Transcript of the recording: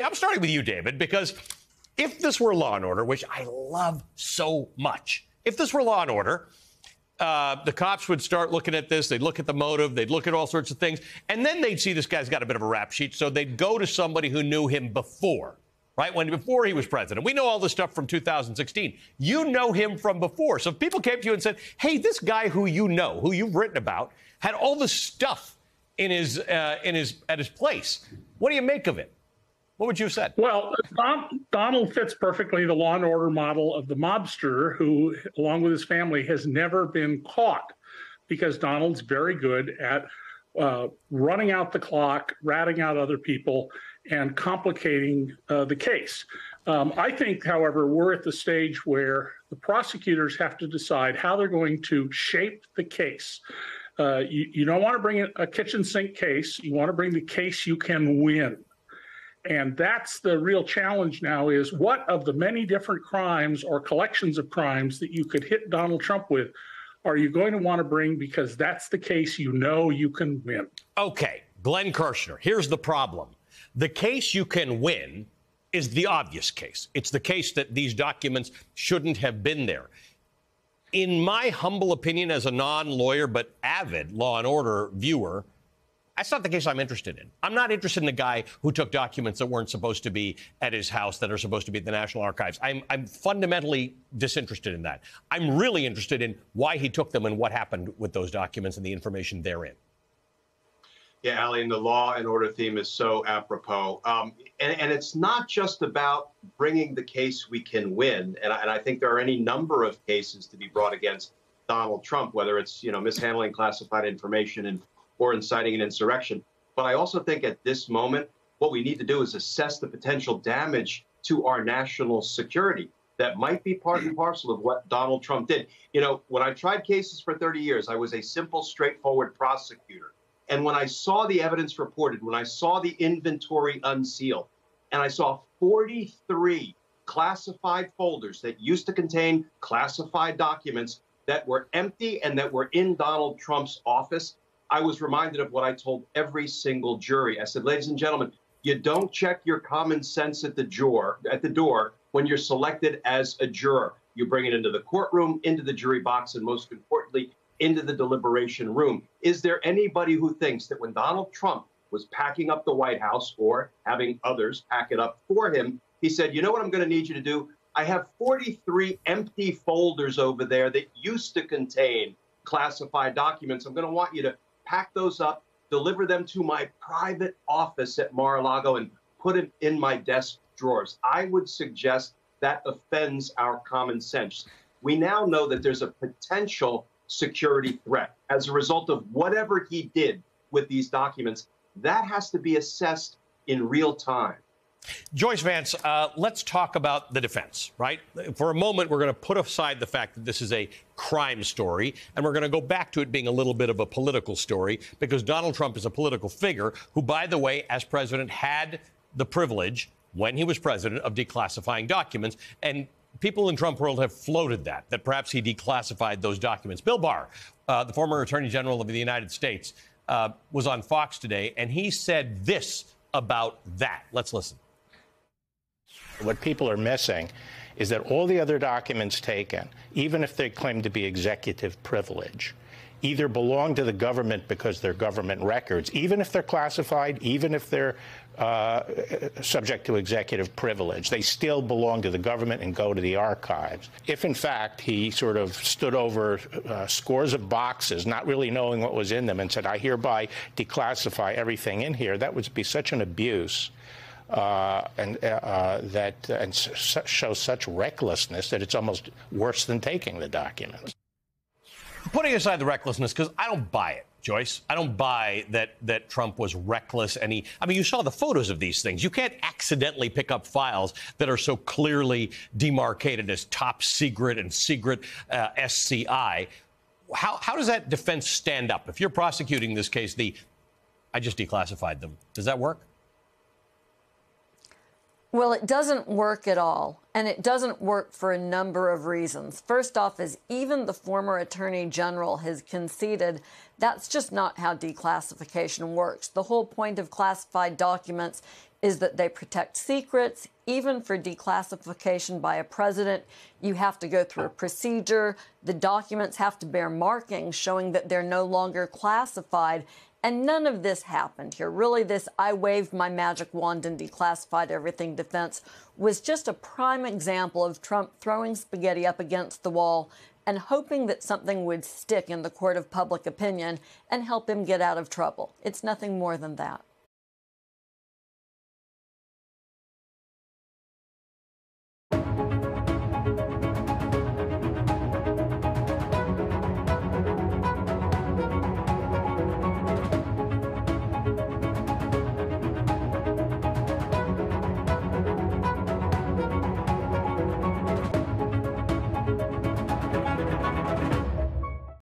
I'm starting with you, David, because if this were Law and Order, which I love so much, if this were Law and Order, uh, the cops would start looking at this. They'd look at the motive. They'd look at all sorts of things. And then they'd see this guy's got a bit of a rap sheet. So they'd go to somebody who knew him before, right? When before he was president. We know all this stuff from 2016. You know him from before. So if people came to you and said, hey, this guy who you know, who you've written about, had all this stuff in his, uh, in his, at his place, what do you make of it? What would you have said? Well, Don, Donald fits perfectly the law and order model of the mobster who, along with his family, has never been caught because Donald's very good at uh, running out the clock, ratting out other people, and complicating uh, the case. Um, I think, however, we're at the stage where the prosecutors have to decide how they're going to shape the case. Uh, you, you, don't want to bring a kitchen sink case. You want to bring the case you can win. And that's the real challenge now is what of the many different crimes or collections of crimes that you could hit Donald Trump with are you going to want to bring because that's the case you know you can win. Okay, Glenn Kirschner, here's the problem. The case you can win is the obvious case. It's the case that these documents shouldn't have been there. In my humble opinion as a non-lawyer but avid law and order viewer, that's not the case I'm interested in. I'm not interested in the guy who took documents that weren't supposed to be at his house that are supposed to be at the National Archives. I'm, I'm fundamentally disinterested in that. I'm really interested in why he took them and what happened with those documents and the information therein. Yeah, Ali, and the law and order theme is so apropos. Um, and, and, it's not just about bringing the case we can win. And I, and I think there are any number of cases to be brought against Donald Trump, whether it's, you know, mishandling classified information and or inciting an insurrection. But I also think at this moment, what we need to do is assess the potential damage to our national security that might be part and parcel of what Donald Trump did. You know, when I tried cases for 30 years, I was a simple, straightforward prosecutor. And when I saw the evidence reported, when I saw the inventory unsealed, and I saw 43 classified folders that used to contain classified documents that were empty and that were in Donald Trump's office, I was reminded of what I told every single jury. I said, ladies and gentlemen, you don't check your common sense at the door at the door when you're selected as a juror. You bring it into the courtroom, into the jury box, and most importantly, into the deliberation room. Is there anybody who thinks that when Donald Trump was packing up the White House or having others pack it up for him, he said, You know what I'm going to need you to do? I have 43 empty folders over there that used to contain classified documents. I'm going to want you to pack those up, deliver them to my private office at Mar-a-Lago, and put them in my desk drawers. I would suggest that offends our common sense. We now know that there's a potential security threat as a result of whatever he did with these documents. That has to be assessed in real time. Joyce Vance, uh, let's talk about the defense, right? For a moment, we're going to put aside the fact that this is a crime story, and we're going to go back to it being a little bit of a political story because Donald Trump is a political figure who, by the way, as president, had the privilege when he was president of declassifying documents. And people in Trump world have floated that, that perhaps he declassified those documents. Bill Barr, uh, the former Attorney General of the United States, uh, was on Fox today, and he said this about that. Let's listen. What people are missing is that all the other documents taken, even if they claim to be executive privilege, either belong to the government because they're government records, even if they're classified, even if they're uh, subject to executive privilege. They still belong to the government and go to the archives. If, in fact, he sort of stood over uh, scores of boxes, not really knowing what was in them, and said, I hereby declassify everything in here, that would be such an abuse uh, and uh, that and shows such recklessness that it's almost worse than taking the documents. Putting aside the recklessness, because I don't buy it. Joyce, I don't buy that that Trump was reckless and he I mean you saw the photos of these things. You can't accidentally pick up files that are so clearly demarcated as top secret and secret uh, SCI. How how does that defense stand up? If you're prosecuting this case, the I just declassified them. Does that work? Well, it doesn't work at all. And it doesn't work for a number of reasons. First off, is even the former attorney general has conceded that's just not how declassification works. The whole point of classified documents is that they protect secrets. Even for declassification by a president, you have to go through a procedure. The documents have to bear markings showing that they're no longer classified. And none of this happened here. Really, this I waved my magic wand and declassified everything defense was just a prime example of Trump throwing spaghetti up against the wall and hoping that something would stick in the court of public opinion and help him get out of trouble. It's nothing more than that.